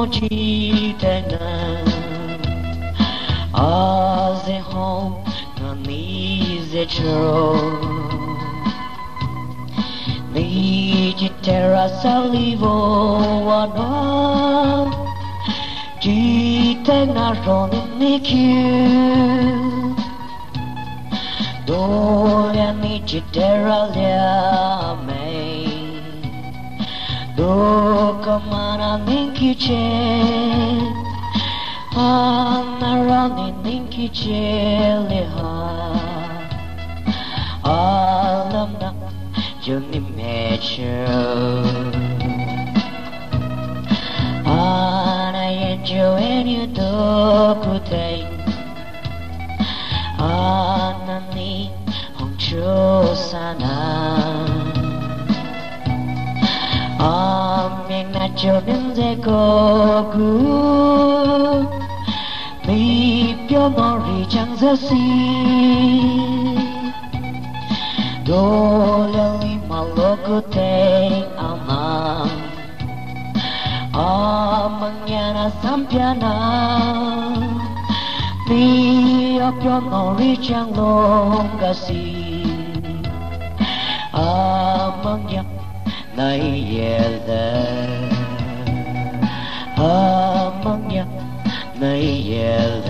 Montitana As the home can easy Niji terasa livo wana Jitena roni nikyu Dore ni jitera liame Oh, come on, I think you chill. I'm a running, think you chill. All I'm not, you need me joeni dopo te Anani hongcho sana 雨がち年でこくみぴょもりちゃんざしどれりまろくてあまあまにゃなさんぴゃなみよぴょもりちゃんろんがしあまにゃ nơi về đời hơ mong nhau, nơi về đời